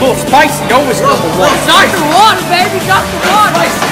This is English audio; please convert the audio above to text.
Little Spice, no, is number one. Dr. One, baby, Dr. One.